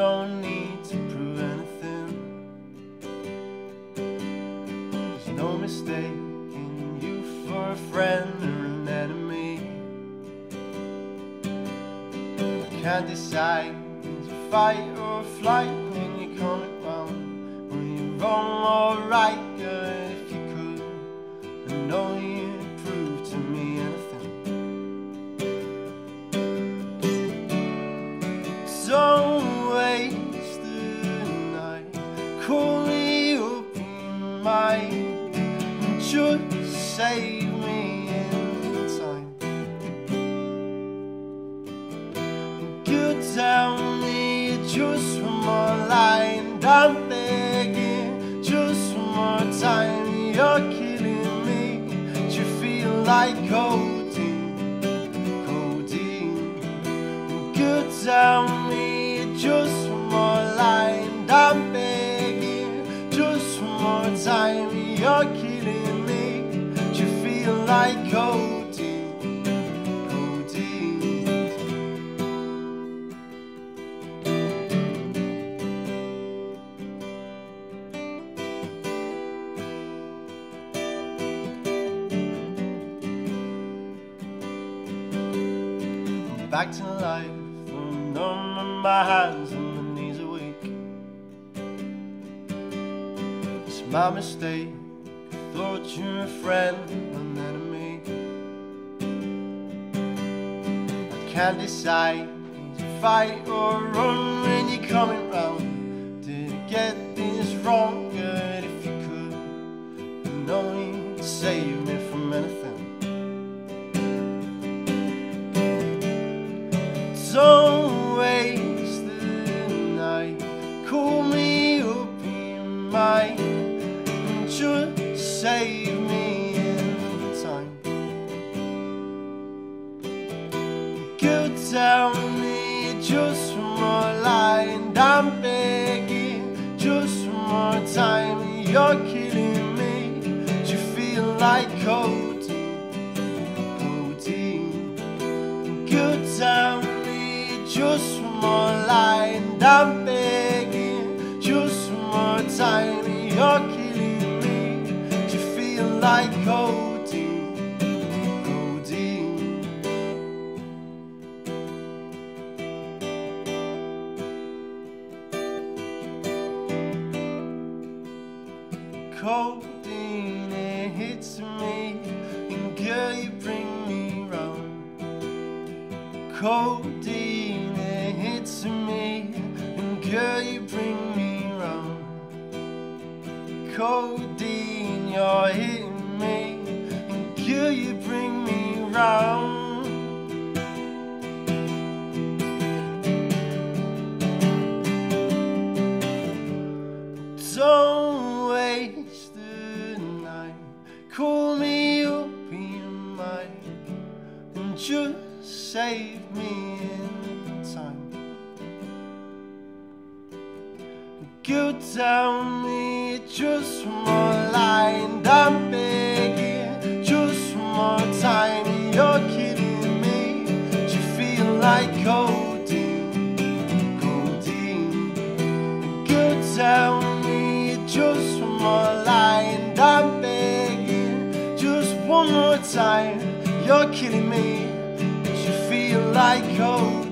don't need to prove anything. There's no mistaking you for a friend or an enemy. I Can't decide to fight or flight up in mind. Just save me in time. Good tell me just one more line. I'm begging just one more time. You're killing me. Do you feel like codeine? Codeine. Good tell me just like codeine? Codeine. back to life. I'm numb and my hands and my knees are weak. It's my mistake. Thought you were a friend, an enemy. I can't decide to fight or run when you're coming round. Did I get this wrong? Save me in time. Good tell me just one more line. I'm begging just one more time. You're killing me. Do you feel like codeine? Codeine. Good tell me just one more line. I'm Codeine it hits me, and girl you bring me round. Codeine it hits me, and girl you bring me round. Codeine you're hitting me, save me in time. Good tell me just one more line. I'm begging just one more time. You're kidding me. Do you feel like codeine? Codeine. Good tell me just one more line. I'm begging just one more time. You're killing me psycho